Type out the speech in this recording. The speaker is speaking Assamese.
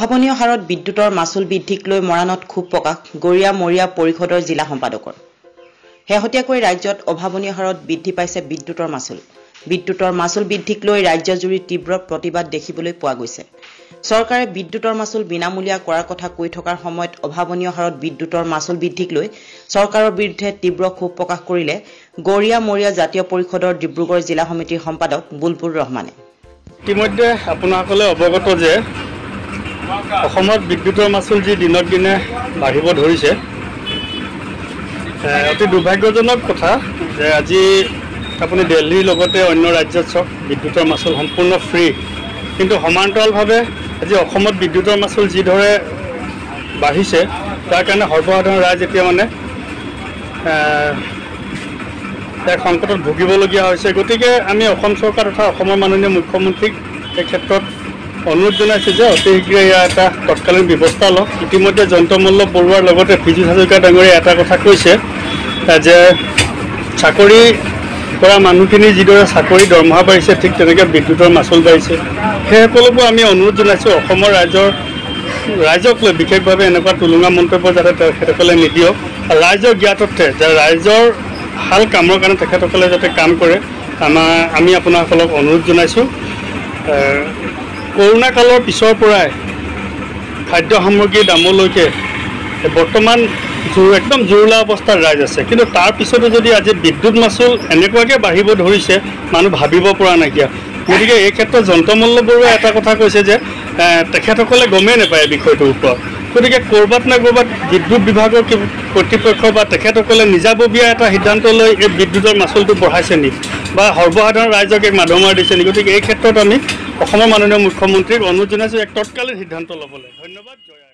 অভাৱনীয় হাৰত বিদ্যুতৰ মাচুল বৃদ্ধিক লৈ মৰাণত ক্ষোভ প্ৰকাশ গৰীয়া মৰিয়া পৰিষদৰ জিলা সম্পাদকৰ। শেহতীয়াকৈ ৰাজ্যত অভাৱনীয় হাৰত বৃদ্ধি পাইছে বিদ্যুতৰ মাচুল। বিদ্যুতৰ মাচুল বৃদ্ধিক লৈ ৰাজ্যজুৰি তীব্ৰ প্ৰতিবাদ দেখিবলৈ পোৱা গৈছে। চৰকাৰে বিদ্যুতৰ মাচুল বিনামূলীয়া কৰাৰ কথা কৈ থকাৰ সময়ত অভাৱনীয় হাৰত বিদ্যুতৰ মাচুল বৃদ্ধিক লৈ চৰকাৰৰ বিৰুদ্ধে তীব্ৰ ক্ষোভ প্ৰকাশ কৰিলে গৰীয়া মৰিয়া জাতীয় পৰিষদৰ ডিব্ৰুগড় জিলা সমিতিৰ সম্পাদক বুলবুল ৰহমানে। ইতিমধ্যে আপোনাসকলে অৱগত যে অসমত বিদ্যুতৰ মাচুল যি দিনক দিনে বাঢ়িব ধৰিছে অতি দুৰ্ভাগ্যজনক কথা যে আজি আপুনি দিল্লীৰ লগতে অন্য ৰাজ্যত চাওক বিদ্যুতৰ মাচুল সম্পূৰ্ণ ফ্ৰী কিন্তু সমান্তৰালভাৱে আজি অসমত বিদ্যুতৰ মাচুল যিদৰে বাঢ়িছে তাৰ কাৰণে সৰ্বসাধাৰণ ৰাইজ এতিয়া মানে এক সংকটত ভুগিবলগীয়া হৈছে। গতিকে আমি অসম চৰকাৰ তথা অসমৰ মাননীয় মুখ্যমন্ত্ৰীক এই ক্ষেত্ৰত অনুৰোধ জনাইছোঁ যে অতি শীঘ্ৰে ইয়াৰ এটা তৎকালীন ব্যৱস্থা লওক। ইতিমধ্যে জয়ন্তমল্ল বৰুৱাৰ লগতে ফিজু হাজৰিকা ডাঙৰীয়াই এটা কথা কৈছে যে চাকৰি কৰা মানুহখিনি যিদৰে চাকৰি দৰমহা বাঢ়িছে ঠিক তেনেকৈ বিদ্যুতৰ মাচুল বাঢ়িছে। সেইসকলকো আমি অনুৰোধ জনাইছোঁ। অসমৰ ৰাইজৰ ৰাইজক লৈ বিশেষভাৱে এনেকুৱা টুলুঙা মন্তব্য যাতে তেখেতসকলে নিদিয়ক। ৰাইজৰ জ্ঞাতত্বে যে ৰাইজৰ ভাল কামৰ কাৰণে তেখেতসকলে যাতে কাম কৰে আমাৰ আমি আপোনাসকলক অনুৰোধ জনাইছোঁ। কৰোণা কালৰ পিছৰ পৰাই খাদ্য সামগ্ৰীৰ দামলৈকে বৰ্তমান জোৰ একদম জোৰলা অৱস্থাত ৰাইজ আছে। কিন্তু তাৰ পিছতো যদি আজি বিদ্যুৎ মাচুল এনেকুৱাকৈ বাঢ়িব ধৰিছে মানুহ ভাবিব পৰা নাইকিয়া। গতিকে এই ক্ষেত্ৰত যন্ত্ৰমল্ল বৰুৱাই এটা কথা কৈছে যে তেখেতসকলে গমেই নাপায় বিষয়টোৰ ওপৰত। গতিকে ক'ৰবাত না ক'ৰবাত বিদ্যুৎ বিভাগৰ কৰ্তৃপক্ষ বা তেখেতসকলে নিজাববীয়া এটা সিদ্ধান্ত লৈ এই বিদ্যুতৰ মাচুলটো বঢ়াইছে নেকি বা সৰ্বসাধাৰণ ৰাইজক এক মাধমাৰ দিছে নেকি গতিকে এই ক্ষেত্ৰত আমি অসমৰ মাননীয় মুখ্যমন্ত্ৰীক অনুৰোধ জনাইছোঁ এক তৎকালীন সিদ্ধান্ত ল'বলৈ ধন্যবাদ জয়।